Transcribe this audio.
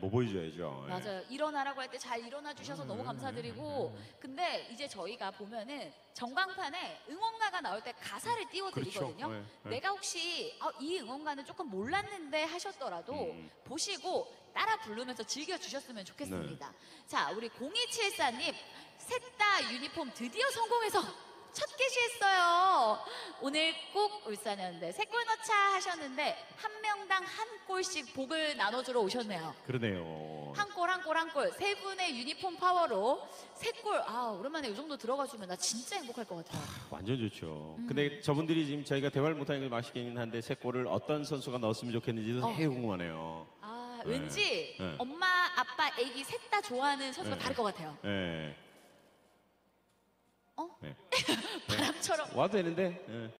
뭐 보여줘야죠. 예. 맞아요. 일어나라고 할 때 잘 일어나 주셔서 너무 감사드리고 근데 이제 저희가 보면은 전광판에 응원가가 나올 때 가사를 띄워드리거든요. 그렇죠. 네, 네. 내가 혹시 아, 이 응원가는 조금 몰랐는데 하셨더라도 음. 보시고 따라 부르면서 즐겨 주셨으면 좋겠습니다. 네. 자, 우리 0274님 셋 다 유니폼 드디어 성공해서 첫 개시했어요. 오늘 꼭 울산이었는데 세 골 넣자 하셨는데 한 명당 한 골씩 복을 나눠주러 오셨네요. 그러네요. 한 골 한 골 한 골 세 분의 유니폼 파워로 세 골 아 오랜만에 이 정도 들어가주면 나 진짜 행복할 것 같아요. 완전 좋죠. 음. 근데 저분들이 지금 저희가 대화를 못하는 게 맛있긴 한데 새 골을 어떤 선수가 넣었으면 좋겠는지도 어. 되게 궁금하네요. 아 네. 왠지 네. 엄마 아빠 애기 셋 다 좋아하는 선수가 네. 다를 것 같아요. 예. 어? 네. 바람처럼 와도 되는데. 예.